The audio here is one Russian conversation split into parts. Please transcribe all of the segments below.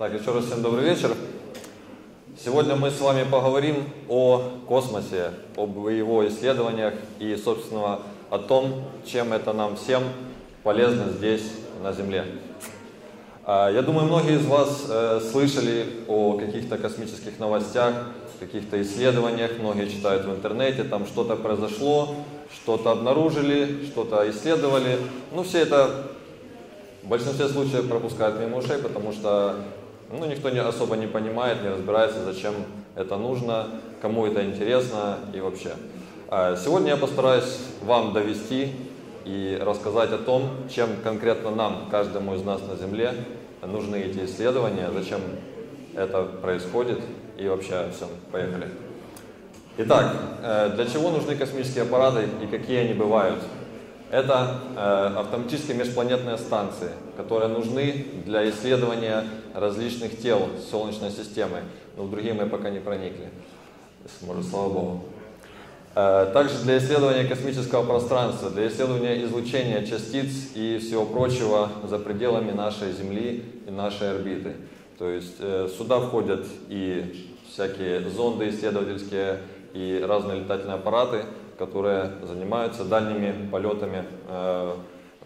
Так, еще раз всем добрый вечер. Сегодня мы с вами поговорим о космосе, об его исследованиях и, собственно, о том, чем это нам всем полезно здесь, на Земле. А, я думаю, многие из вас э, слышали о каких-то космических новостях, каких-то исследованиях, многие читают в интернете, там что-то произошло, что-то обнаружили, что-то исследовали. Ну, все это в большинстве случаев пропускают мимо ушей, потому что ну, никто не, особо не понимает, не разбирается, зачем это нужно, кому это интересно и вообще. А сегодня я постараюсь вам довести и рассказать о том, чем конкретно нам, каждому из нас на Земле, нужны эти исследования, зачем это происходит и вообще все. Поехали. Итак, э, для чего нужны космические аппараты и какие они бывают? Это э, автоматические межпланетные станции, которые нужны для исследования различных тел Солнечной системы. Но в другие мы пока не проникли. Может, слава Богу. Э, также для исследования космического пространства, для исследования излучения частиц и всего прочего за пределами нашей Земли и нашей орбиты. То есть э, сюда входят и всякие зонды исследовательские, и разные летательные аппараты, которые занимаются дальними полетами э,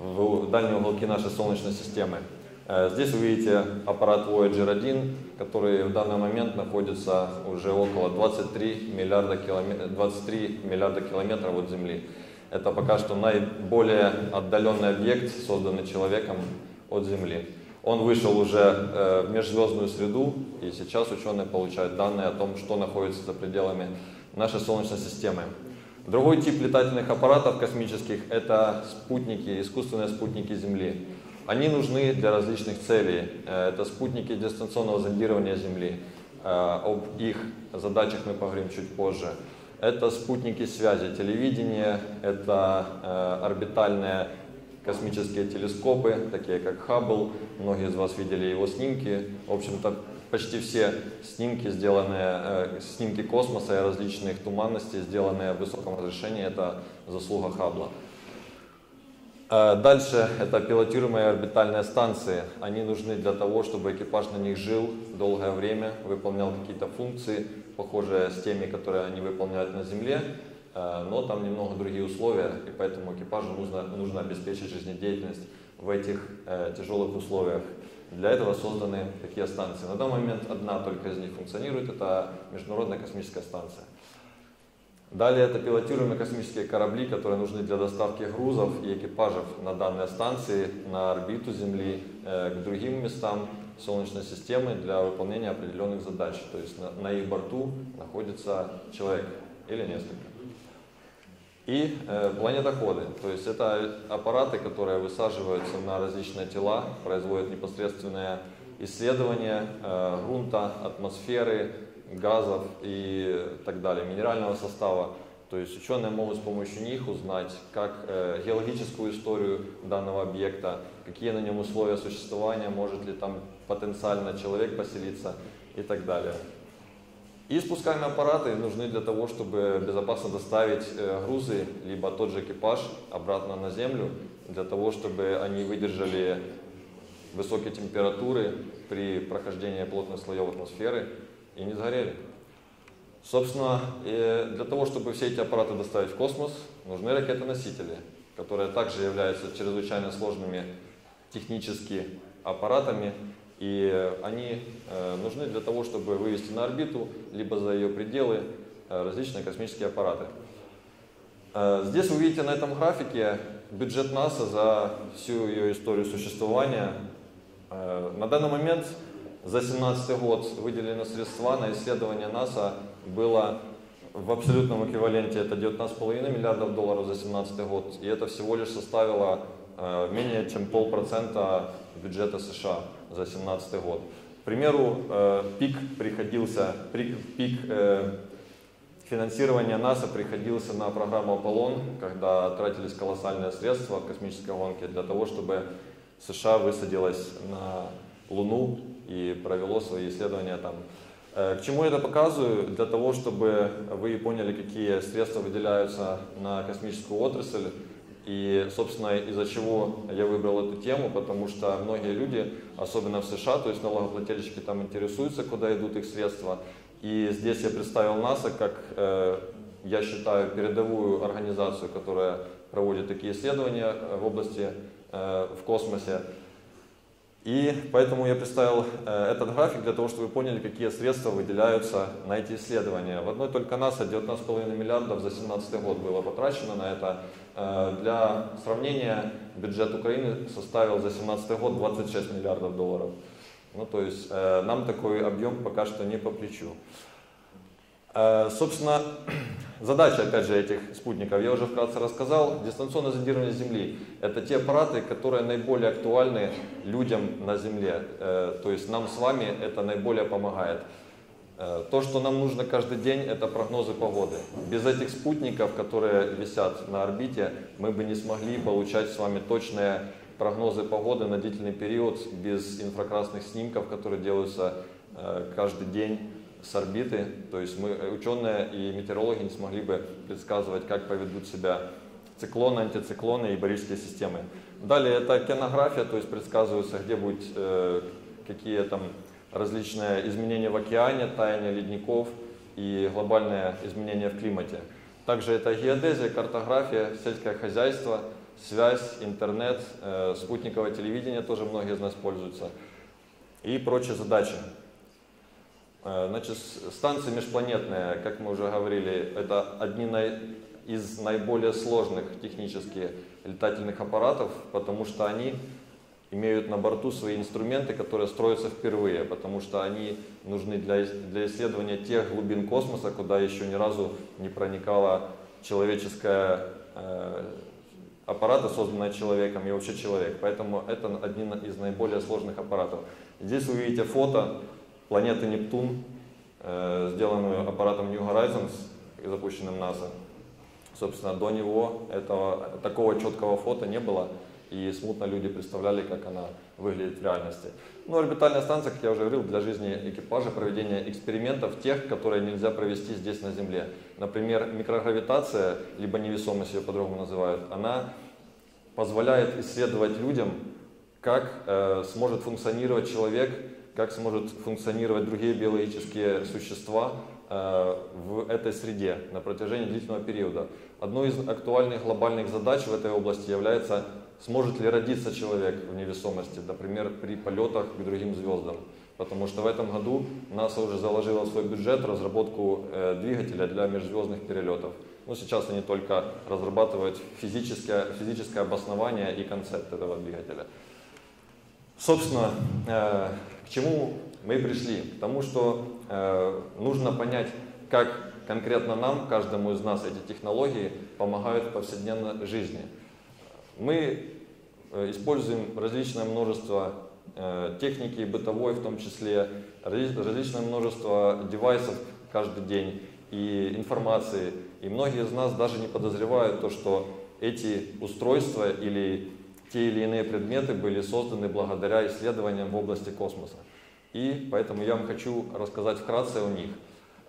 в дальние уголки нашей Солнечной системы. Э, здесь вы видите аппарат Voyager 1, который в данный момент находится уже около 23 миллиарда, километров, 23 миллиарда километров от Земли. Это пока что наиболее отдаленный объект, созданный человеком от Земли. Он вышел уже э, в межзвездную среду, и сейчас ученые получают данные о том, что находится за пределами нашей Солнечной системы. Другой тип летательных аппаратов космических – это спутники, искусственные спутники Земли. Они нужны для различных целей. Э, это спутники дистанционного зондирования Земли. Э, об их задачах мы поговорим чуть позже. Это спутники связи, телевидение, это э, орбитальные космические телескопы, такие как Хаббл. Многие из вас видели его снимки. В общем-то, почти все снимки, сделанные, э, снимки космоса и различных туманностей, сделанные в высоком разрешении, это заслуга Хаббла. Э, дальше это пилотируемые орбитальные станции. Они нужны для того, чтобы экипаж на них жил долгое время, выполнял какие-то функции, похожие с теми, которые они выполняют на Земле, э, но там немного другие условия, и поэтому экипажу нужно, нужно обеспечить жизнедеятельность в этих тяжелых условиях. Для этого созданы такие станции. На данный момент одна только из них функционирует, это Международная космическая станция. Далее это пилотируемые космические корабли, которые нужны для доставки грузов и экипажев на данные станции, на орбиту Земли, э, к другим местам Солнечной системы для выполнения определенных задач. То есть на, на их борту находится человек или несколько и э, планетоходы. То есть это аппараты, которые высаживаются на различные тела, производят непосредственное исследование э, грунта, атмосферы, газов и так далее, минерального состава. То есть ученые могут с помощью них узнать как э, геологическую историю данного объекта, какие на нем условия существования, может ли там потенциально человек поселиться и так далее. И спускаемые аппараты нужны для того, чтобы безопасно доставить э, грузы, либо тот же экипаж обратно на Землю, для того, чтобы они выдержали высокие температуры при прохождении плотных слоев атмосферы и не сгорели. Собственно, для того, чтобы все эти аппараты доставить в космос, нужны ракеты-носители, которые также являются чрезвычайно сложными технически аппаратами, и они э, нужны для того, чтобы вывести на орбиту, либо за ее пределы э, различные космические аппараты. Э, здесь вы видите на этом графике бюджет НАСА за всю ее историю существования. На данный момент за 2017 год выделено средства на исследование НАСА было в абсолютном эквиваленте это 19,5 миллиардов долларов за 2017 год, и это всего лишь составило менее чем полпроцента бюджета США за 2017 год. К примеру, э, пик приходился, пик э, финансирования НАСА приходился на программу Аполлон, когда тратились колоссальные средства в космической гонке для того, чтобы США высадилась на Луну и провело свои исследования там. Э, к чему я это показываю? Для того, чтобы вы поняли, какие средства выделяются на космическую отрасль И, собственно, из-за чего я выбрал эту тему, потому что многие люди, особенно в США, то есть налогоплательщики там интересуются, куда идут их средства. И здесь я представил НАСА как, э, я считаю, передовую организацию, которая проводит такие исследования в области, э, в космосе. И поэтому я представил э, этот график для того, чтобы вы поняли, какие средства выделяются на эти исследования. В одной только НАСА 19,5 миллиардов за 2017 год было потрачено на это. Э, для сравнения, бюджет Украины составил за 2017 год 26 миллиардов долларов. Ну, то есть э, нам такой объем пока что не по плечу. Собственно, Задача, опять же, этих спутников, я уже вкратце рассказал, дистанционное зондирование Земли. Это те аппараты, которые наиболее актуальны людям на Земле. Э, то есть нам с вами это наиболее помогает. Э, то, что нам нужно каждый день, это прогнозы погоды. Без этих спутников, которые висят на орбите, мы бы не смогли получать с вами точные прогнозы погоды на длительный период без инфракрасных снимков, которые делаются э, каждый день с орбиты, то есть мы, э, ученые и метеорологи не смогли бы предсказывать, как поведут себя циклоны, антициклоны и барические системы. Далее это океанография, то есть предсказывается, где будут э, какие там различные изменения в океане, таяние ледников и глобальные изменения в климате. Также это геодезия, картография, сельское хозяйство, связь, интернет, э, спутниковое телевидение тоже многие из нас пользуются и прочие задачи. Э, значит, станции межпланетные, как мы уже говорили, это одни из наиболее сложных технически летательных аппаратов, потому что они имеют на борту свои инструменты, которые строятся впервые, потому что они нужны для, для исследования тех глубин космоса, куда еще ни разу не проникала человеческая э, аппарата, созданная человеком и вообще человек. Поэтому это один из наиболее сложных аппаратов. Здесь вы видите фото планеты Нептун, э, сделанную аппаратом New Horizons, запущенным НАСА. Собственно, до него этого, такого четкого фото не было, и смутно люди представляли, как она выглядит в реальности. Ну, орбитальная станция, как я уже говорил, для жизни экипажа, проведения экспериментов, тех, которые нельзя провести здесь на Земле. Например, микрогравитация, либо невесомость ее по-другому называют, она позволяет исследовать людям, как э, сможет функционировать человек как сможет функционировать другие биологические существа э, в этой среде на протяжении длительного периода. Одной из актуальных глобальных задач в этой области является, сможет ли родиться человек в невесомости, например, при полетах к другим звездам. Потому что в этом году НАСА уже заложила в свой бюджет разработку э, двигателя для межзвездных перелетов. Ну, сейчас они только разрабатывают физическое, физическое обоснование и концепт этого двигателя. Собственно, э, к чему мы пришли? К тому, что э, нужно понять, как конкретно нам, каждому из нас, эти технологии помогают в повседневной жизни. Мы э, используем различное множество техники, бытовой в том числе, различное множество девайсов каждый день и информации. И многие из нас даже не подозревают то, что эти устройства или те или иные предметы были созданы благодаря исследованиям в области космоса. И поэтому я вам хочу рассказать вкратце о них.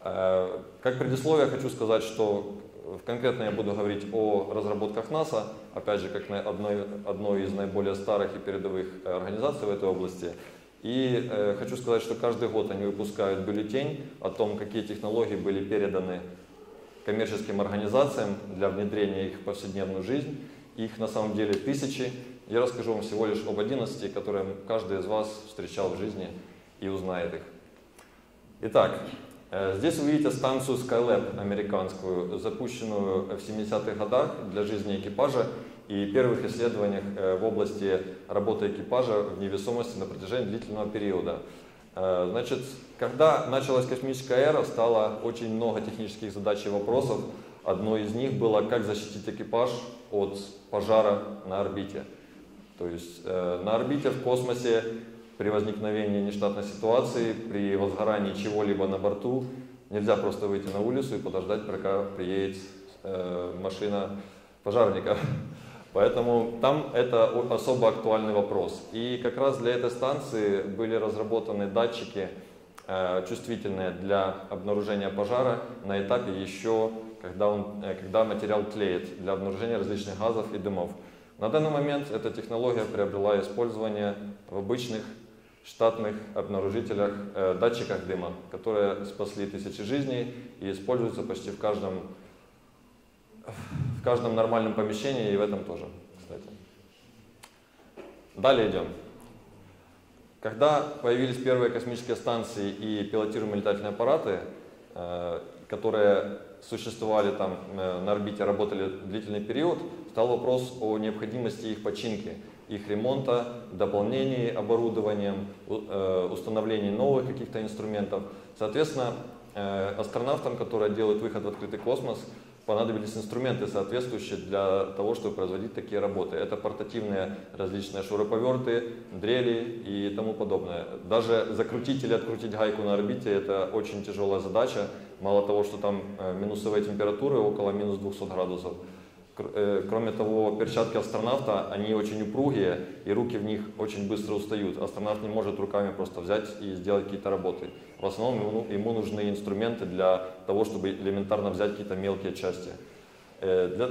Э, как предисловие хочу сказать, что конкретно я буду говорить о разработках НАСА, опять же, как одной, одной из наиболее старых и передовых организаций в этой области. И э, хочу сказать, что каждый год они выпускают бюллетень о том, какие технологии были переданы коммерческим организациям для внедрения их в повседневную жизнь. Их на самом деле тысячи, я расскажу вам всего лишь об 11, которые каждый из вас встречал в жизни и узнает их. Итак, э, здесь вы видите станцию Skylab американскую, запущенную в 70-х годах для жизни экипажа и первых исследованиях э, в области работы экипажа в невесомости на протяжении длительного периода. Э, значит, когда началась космическая эра, стало очень много технических задач и вопросов. Одной из них было, как защитить экипаж от пожара на орбите. То есть э, на орбите в космосе при возникновении нештатной ситуации, при возгорании чего-либо на борту, нельзя просто выйти на улицу и подождать, пока приедет э, машина пожарника. Поэтому там это особо актуальный вопрос. И как раз для этой станции были разработаны датчики э, чувствительные для обнаружения пожара на этапе еще когда, он, когда материал тлеет для обнаружения различных газов и дымов. На данный момент эта технология приобрела использование в обычных штатных обнаружителях, э, датчиках дыма, которые спасли тысячи жизней и используются почти в каждом, в каждом нормальном помещении и в этом тоже, кстати. Далее идем. Когда появились первые космические станции и пилотируемые летательные аппараты, э, которые существовали там э, на орбите, работали длительный период, стал вопрос о необходимости их починки их ремонта, дополнений оборудованием, э, установлении новых каких-то инструментов. Соответственно, э, астронавтам, которые делают выход в открытый космос, понадобились инструменты соответствующие для того, чтобы производить такие работы. Это портативные различные шуруповерты, дрели и тому подобное. Даже закрутить или открутить гайку на орбите – это очень тяжелая задача. Мало того, что там э, минусовые температуры около минус 200 градусов, кроме того, перчатки астронавта, они очень упругие, и руки в них очень быстро устают. Астронавт не может руками просто взять и сделать какие-то работы. В основном ему, ему нужны инструменты для того, чтобы элементарно взять какие-то мелкие части. Э, для...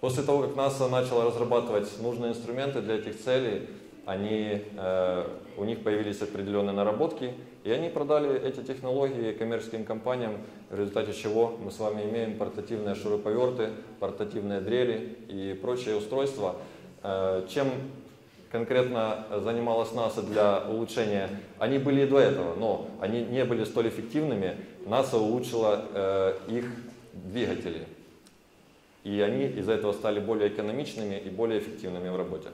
После того, как НАСА начала разрабатывать нужные инструменты для этих целей, они, э, у них появились определенные наработки, и они продали эти технологии коммерческим компаниям, в результате чего мы с вами имеем портативные шуруповерты, портативные дрели и прочие устройства. Э, чем конкретно занималась НАСА для улучшения, они были и до этого, но они не были столь эффективными, НАСА улучшила э, их двигатели. И они из-за этого стали более экономичными и более эффективными в работе.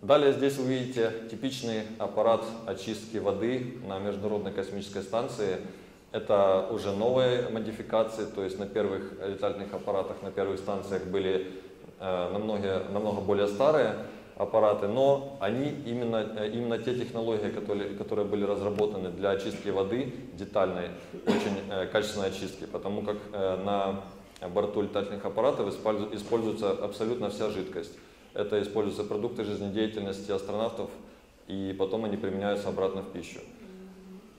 Далее здесь вы видите типичный аппарат очистки воды на Международной космической станции. Это уже новые модификации, то есть на первых летательных аппаратах, на первых станциях были э, намного, намного более старые аппараты, но они именно, э, именно те технологии, которые, которые были разработаны для очистки воды, детальной, очень э, качественной очистки, потому как на борту летательных аппаратов используется абсолютно вся жидкость. Это используются продукты жизнедеятельности астронавтов, и потом они применяются обратно в пищу.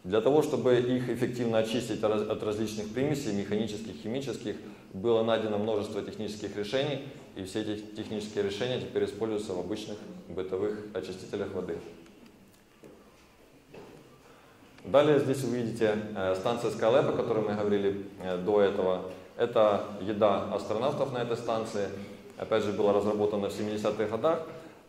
Для того, чтобы их эффективно очистить от различных примесей, механических, химических, было найдено множество технических решений, и все эти технические решения теперь используются в обычных бытовых очистителях воды. Далее здесь вы видите э, станция Skylab, о которой мы говорили э, до этого. Это еда астронавтов на этой станции опять же, была разработана в 70-х годах.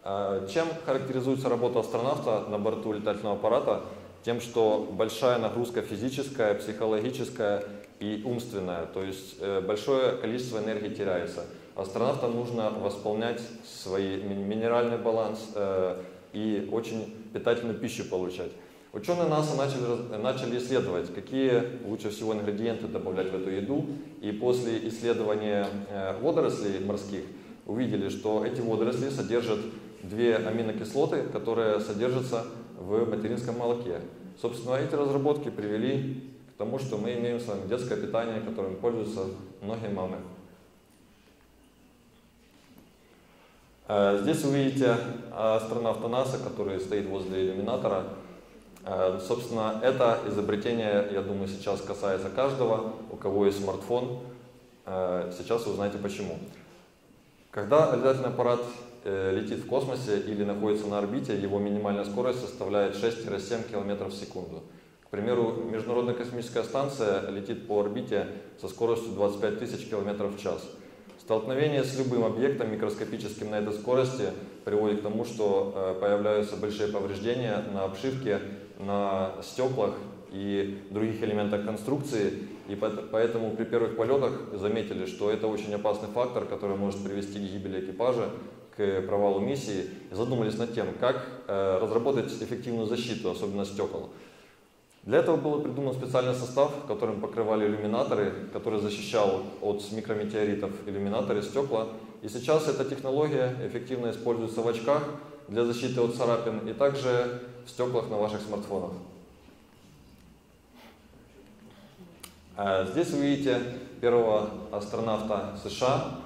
А, чем характеризуется работа астронавта на борту летательного аппарата? Тем, что большая нагрузка физическая, психологическая и умственная, то есть э, большое количество энергии теряется. Астронавтам нужно восполнять свой минеральный баланс э, и очень питательную пищу получать. Ученые НАСА начали, начали исследовать, какие лучше всего ингредиенты добавлять в эту еду. И после исследования э, водорослей морских увидели, что эти водоросли содержат две аминокислоты, которые содержатся в материнском молоке. Собственно, эти разработки привели к тому, что мы имеем с вами детское питание, которым пользуются многие мамы. Э, здесь вы видите астронавта НАСА, который стоит возле иллюминатора. Э, собственно, это изобретение, я думаю, сейчас касается каждого, у кого есть смартфон. Э, сейчас вы узнаете почему. Когда летательный аппарат э, летит в космосе или находится на орбите, его минимальная скорость составляет 6-7 км в секунду. К примеру, Международная космическая станция летит по орбите со скоростью 25 тысяч км в час. Столкновение с любым объектом микроскопическим на этой скорости приводит к тому, что появляются большие повреждения на обшивке, на стеклах и других элементах конструкции. И поэтому при первых полетах заметили, что это очень опасный фактор, который может привести к гибели экипажа, к провалу миссии. И задумались над тем, как э, разработать эффективную защиту, особенно стекол. Для этого был придуман специальный состав, которым покрывали иллюминаторы, который защищал от микрометеоритов иллюминаторы, стекла. И сейчас эта технология эффективно используется в очках для защиты от царапин и также в стеклах на ваших смартфонах. Здесь вы видите первого астронавта США,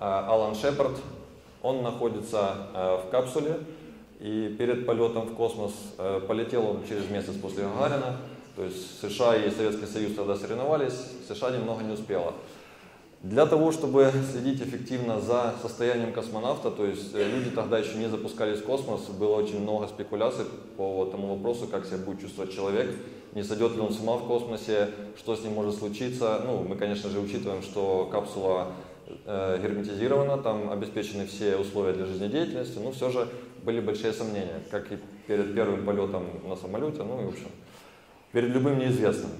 а, Алан Шепард. Он находится а, в капсуле, и перед полетом в космос полетел он через месяц после Гагарина. То есть США и Советский Союз тогда соревновались, США немного не успела. Для того, чтобы следить эффективно за состоянием космонавта, то есть э, люди тогда еще не запускались в космос, было очень много спекуляций по тому вопросу, как себя будет чувствовать человек, не сойдет ли он с ума в космосе, что с ним может случиться. Ну, мы, конечно же, учитываем, что капсула э, герметизирована, там обеспечены все условия для жизнедеятельности, но все же были большие сомнения, как и перед первым полетом на самолете, ну и в общем, перед любым неизвестным.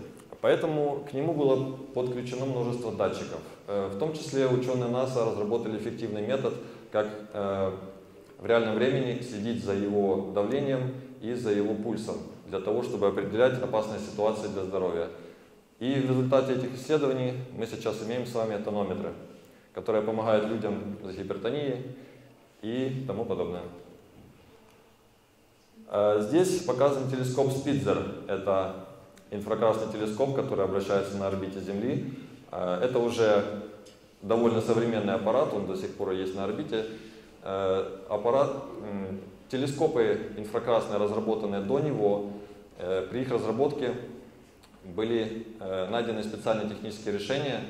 Поэтому к нему было подключено множество датчиков. Э, в том числе ученые НАСА разработали эффективный метод, как э, в реальном времени следить за его давлением и за его пульсом, для того, чтобы определять опасные ситуации для здоровья. И в результате этих исследований мы сейчас имеем с вами тонометры, которые помогают людям с гипертонией и тому подобное. Э, здесь показан телескоп Спитзер. Это инфракрасный телескоп, который обращается на орбите Земли. Э, это уже довольно современный аппарат, он до сих пор есть на орбите. Э, аппарат, телескопы инфракрасные, разработанные до него, э, при их разработке были найдены специальные технические решения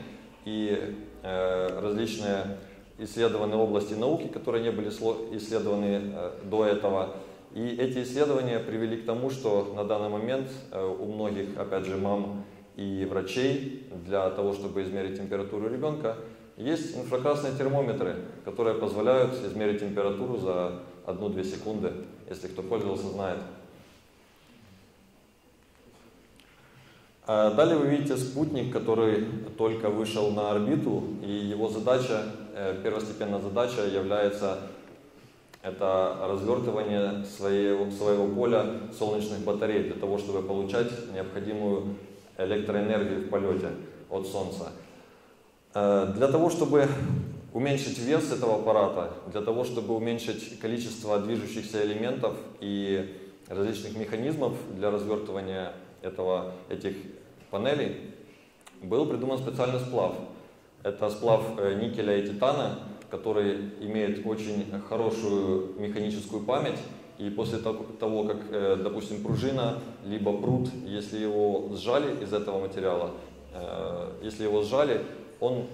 и различные исследованные области науки, которые не были исследованы до этого. И эти исследования привели к тому, что на данный момент э, у многих, опять же, мам и врачей для того, чтобы измерить температуру ребенка, есть инфракрасные термометры, которые позволяют измерить температуру за 1-2 секунды, если кто пользовался, знает. А далее вы видите спутник, который только вышел на орбиту, и его задача, э, первостепенная задача является это развертывание своего, своего поля солнечных батарей для того, чтобы получать необходимую электроэнергию в полете от Солнца. Э, для того, чтобы уменьшить вес этого аппарата, для того, чтобы уменьшить количество движущихся элементов и различных механизмов для развертывания этого, этих панелей, был придуман специальный сплав. Это сплав э, никеля и титана, который имеет очень хорошую механическую память, и после того, как, э, допустим, пружина, либо пруд, если его сжали из этого материала, э, если его сжали, он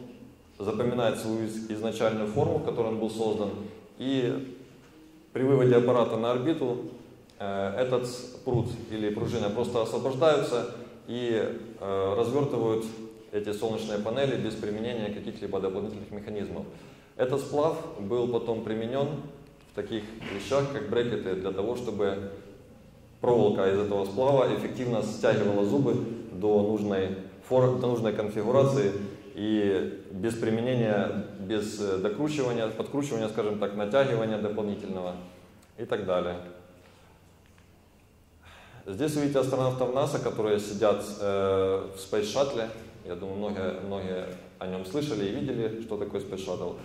запоминает свою изначальную форму, в которой он был создан, и при выводе аппарата на орбиту э, этот пруд или пружина просто освобождаются и развертывают эти солнечные панели без применения каких-либо дополнительных механизмов. Этот сплав был потом применен в таких вещах, как брекеты, для того, чтобы проволока из этого сплава эффективно стягивала зубы до нужной, фор, до нужной конфигурации и без применения, без э, докручивания, подкручивания, скажем так, натягивания дополнительного и так далее. Здесь вы видите астронавтов НАСА, которые сидят э, в Space Shuttle. Я думаю, многие, многие о нем слышали и видели, что такое Space Shuttle.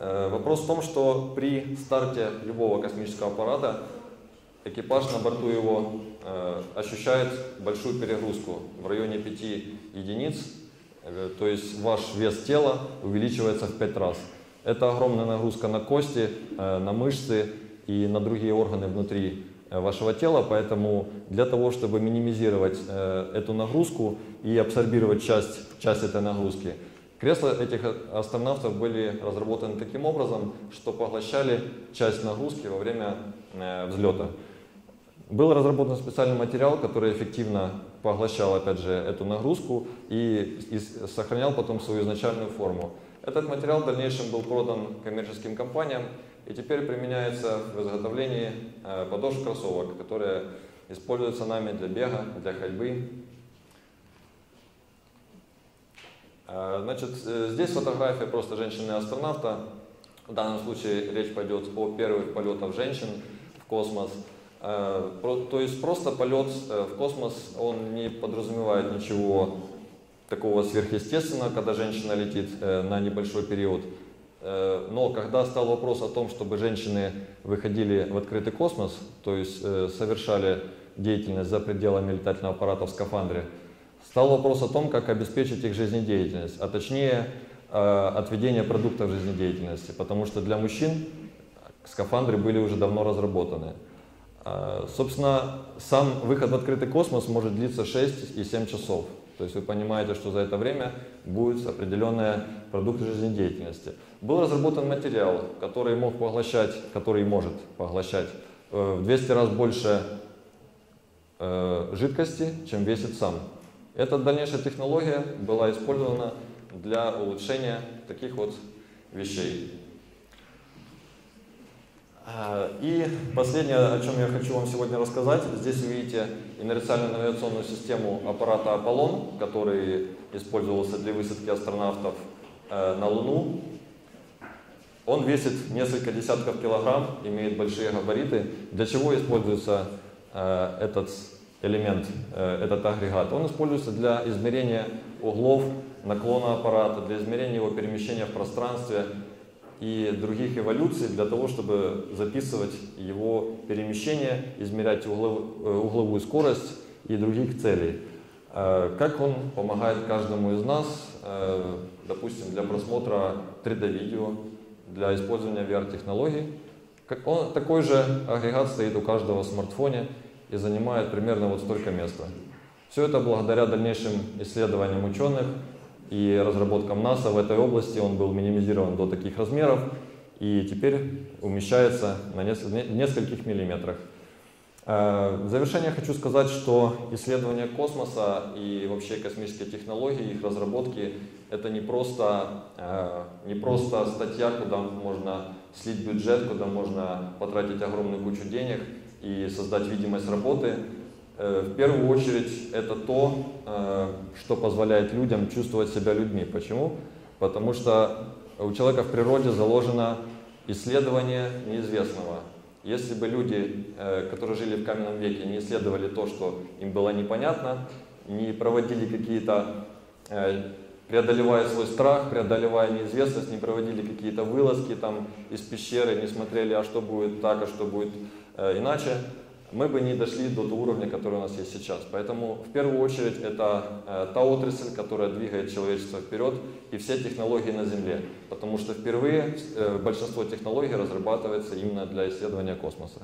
Э, вопрос в том, что при старте любого космического аппарата экипаж на борту его э, ощущает большую перегрузку в районе 5 единиц, э, то есть ваш вес тела увеличивается в 5 раз. Это огромная нагрузка на кости, на мышцы и на другие органы внутри вашего тела, поэтому для того, чтобы минимизировать эту нагрузку и абсорбировать часть, часть этой нагрузки, Кресла этих астронавтов были разработаны таким образом, что поглощали часть нагрузки во время э, взлета. Был разработан специальный материал, который эффективно поглощал, опять же, эту нагрузку и, сохранял потом свою изначальную форму. Этот материал в дальнейшем был продан коммерческим компаниям и теперь применяется в изготовлении э, подошв кроссовок, которые используются нами для бега, для ходьбы Э, значит, э, здесь фотография просто женщины-астронавта. В данном случае речь пойдет о первых полетах женщин в космос. Э, то есть просто полет в космос, он не подразумевает ничего такого сверхъестественного, когда женщина летит на небольшой период. Но когда стал вопрос о том, чтобы женщины выходили в открытый космос, то есть совершали деятельность за пределами летательного аппарата в скафандре, стал вопрос о том, как обеспечить их жизнедеятельность, а точнее э, отведение продуктов жизнедеятельности, потому что для мужчин скафандры были уже давно разработаны. А, собственно, сам выход в открытый космос может длиться 6 и 7 часов. То есть вы понимаете, что за это время будет определенная продукт жизнедеятельности. Был разработан материал, который мог поглощать, который может поглощать э, в 200 раз больше э, жидкости, чем весит сам. Эта дальнейшая технология была использована для улучшения таких вот вещей. А, и последнее, о чем я хочу вам сегодня рассказать. Здесь вы видите инерциальную навигационную систему аппарата Аполлон, который использовался для высадки астронавтов э, на Луну. Он весит несколько десятков килограмм, имеет большие габариты. Для чего используется э, этот элемент, э, этот агрегат? Он используется для измерения углов наклона аппарата, для измерения его перемещения в пространстве, и других эволюций для того, чтобы записывать его перемещение, измерять углов, э, угловую скорость и других целей. Э, как он помогает каждому из нас, допустим, для просмотра 3D-видео, для использования VR-технологий. Он, такой же агрегат стоит у каждого в смартфоне и занимает примерно вот столько места. Все это благодаря дальнейшим исследованиям ученых, и разработкам НАСА в этой области он был минимизирован до таких размеров и теперь умещается на нескольких миллиметрах. Э, в завершение хочу сказать, что исследование космоса и вообще космические технологии, их разработки, это не просто, э, не просто статья, куда можно слить бюджет, куда можно потратить огромную кучу денег и создать видимость работы. Э, в первую очередь это то, э, что позволяет людям чувствовать себя людьми. Почему? Потому что у человека в природе заложено исследование неизвестного. Если бы люди, э, которые жили в каменном веке, не исследовали то, что им было непонятно, не проводили какие-то, преодолевая свой страх, преодолевая неизвестность, не проводили какие-то вылазки там из пещеры, не смотрели, а что будет так, а что будет иначе, мы бы не дошли до того уровня, который у нас есть сейчас. Поэтому в первую очередь это э, та отрасль, которая двигает человечество вперед и все технологии на Земле. Потому что впервые э, большинство технологий разрабатывается именно для исследования космоса.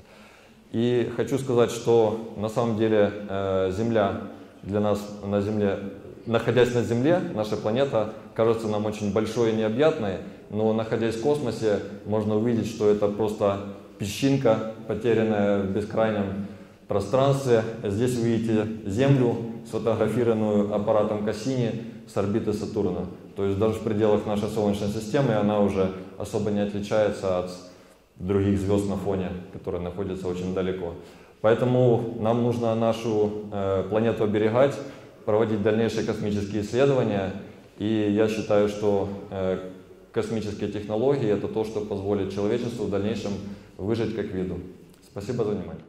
И хочу сказать, что на самом деле э, Земля для нас на Земле, находясь на Земле, наша планета кажется нам очень большой и необъятной, но находясь в космосе, можно увидеть, что это просто песчинка, потерянная в бескрайнем пространстве. Здесь вы видите Землю, сфотографированную аппаратом Кассини с орбиты Сатурна. То есть даже в пределах нашей Солнечной системы она уже особо не отличается от других звезд на фоне, которые находятся очень далеко. Поэтому нам нужно нашу э, планету оберегать, проводить дальнейшие космические исследования. И я считаю, что э, космические технологии это то, что позволит человечеству в дальнейшем выжить как виду. Спасибо за внимание.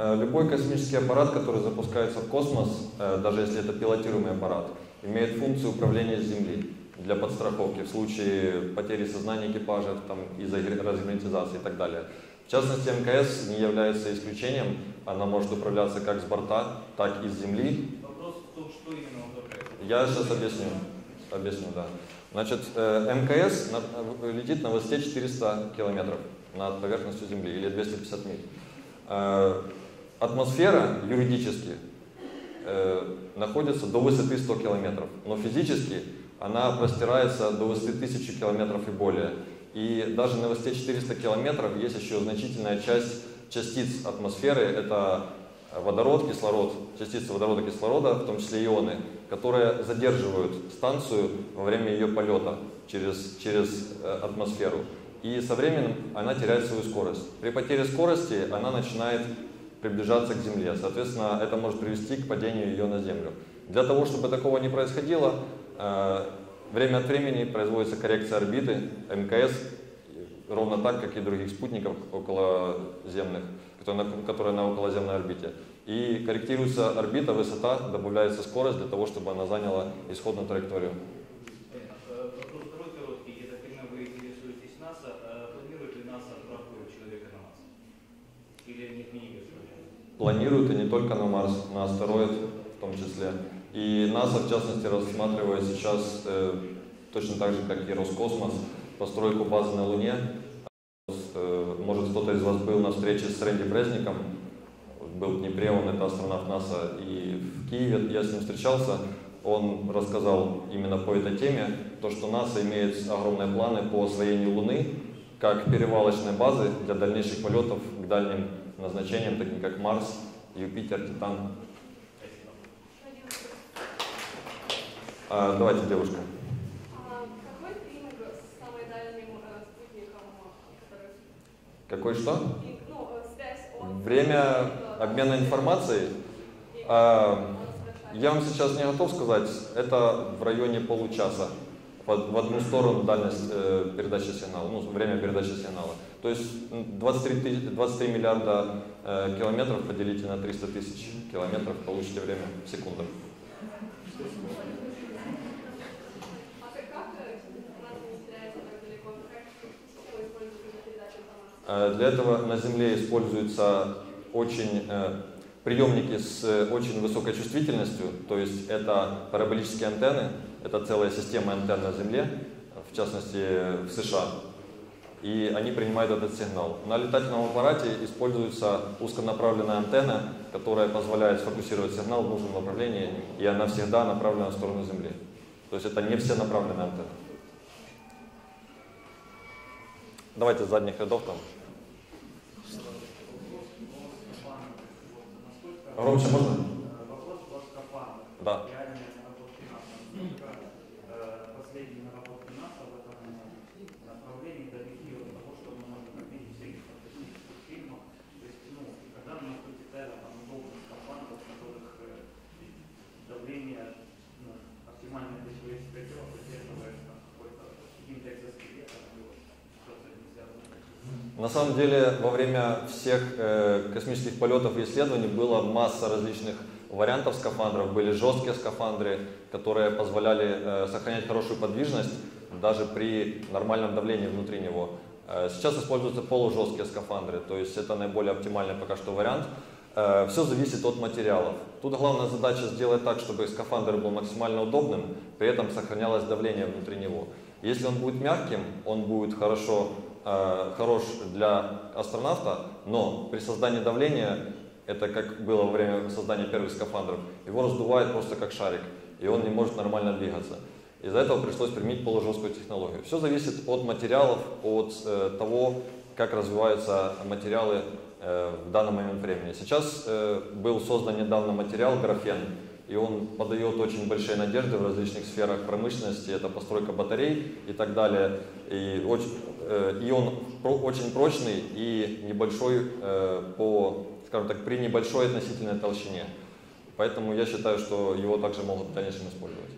Э, любой космический аппарат, который запускается в космос, э, даже если это пилотируемый аппарат, имеет функцию управления с Земли для подстраховки в случае потери сознания экипажа там, из-за разгерметизации и так далее. В частности, МКС не является исключением. Она может управляться как с борта, так и с земли. Вопрос в том, что именно управляет. Я сейчас объясню. Объясню, да. Значит, э, МКС летит на высоте 400 километров над поверхностью Земли, или 250 миль. Э, атмосфера юридически э, находится до высоты 100 километров, но физически она простирается до высоты 1000 километров и более. И даже на высоте 400 километров есть еще значительная часть частиц атмосферы, это водород, кислород, частицы водорода, кислорода, в том числе ионы, которые задерживают станцию во время ее полета через, через э, атмосферу. И со временем она теряет свою скорость. При потере скорости она начинает приближаться к Земле. Соответственно, это может привести к падению ее на Землю. Для того, чтобы такого не происходило, э, Время от времени производится коррекция орбиты МКС, ровно так, как и других спутников околоземных, которые на околоземной орбите. И корректируется орбита, высота, добавляется скорость для того, чтобы она заняла исходную траекторию. Планируют, и не только на Марс, на астероид в том числе. И НАСА, в частности, рассматривает сейчас, э, точно так же, как и Роскосмос, постройку базы на Луне. Э, может, кто-то из вас был на встрече с Рэнди Брезником, был в Днепре, он это астронавт НАСА, и в Киеве я с ним встречался, он рассказал именно по этой теме, то, что НАСА имеет огромные планы по освоению Луны, как перевалочной базы для дальнейших полетов к дальним назначениям, таким как Марс, Юпитер, Титан. А, давайте, девушка. А какой климат с самой дальним э, спутником, который... Какой что? Ну, э, связь от... Время обмена информацией. А, Я вам сейчас не готов сказать, это в районе получаса в, од- в одну сторону дальность э, передачи сигнала, ну, время передачи сигнала. То есть м, 23, тысяч- 23 миллиарда э, километров поделите на 300 тысяч километров, получите время в секундах. А как, как э, информация не теряется так далеко? Как система используется для передачи информации? Э, Для этого на Земле используются очень э, приемники с э, очень высокой чувствительностью, то есть это параболические антенны, это целая система антенн на Земле, в частности в США, и они принимают этот сигнал. На летательном аппарате используется узконаправленная антенна, которая позволяет сфокусировать сигнал в нужном направлении, и она всегда направлена в сторону Земли. То есть это не все направленные антенны. Давайте с задних рядов там. Громче можно? Вопрос про скафандр. Да. Реальные наработки НАСА. Насколько э, последние наработки НАСА в этом направлении далеки от того, что мы можем видеть в всяких фантастических фильмах. То есть, ну, когда мы наступит эра там, удобных скафандров, в которых э, давление ну, оптимальное для человеческого тела поддерживается там, какой-то каким-то экзоскелетом, и вот что с этим связано. На самом деле, во время всех э, космических полетов и исследований была масса различных вариантов скафандров. Были жесткие скафандры, которые позволяли э, сохранять хорошую подвижность даже при нормальном давлении внутри него. Э, сейчас используются полужесткие скафандры, то есть это наиболее оптимальный пока что вариант. Э, все зависит от материалов. Тут главная задача сделать так, чтобы скафандр был максимально удобным, при этом сохранялось давление внутри него. Если он будет мягким, он будет хорошо э, хорош для астронавта, но при создании давления, это как было во время создания первых скафандров, его раздувает просто как шарик, и он не может нормально двигаться. Из-за этого пришлось применить полужесткую технологию. Все зависит от материалов, от э, того, как развиваются материалы э, в данный момент времени. Сейчас э, был создан недавно материал графен, и он подает очень большие надежды в различных сферах промышленности, это постройка батарей и так далее. И, очень, э, и он очень прочный и небольшой э, по, скажем так, при небольшой относительной толщине. Поэтому я считаю, что его также могут в дальнейшем использовать.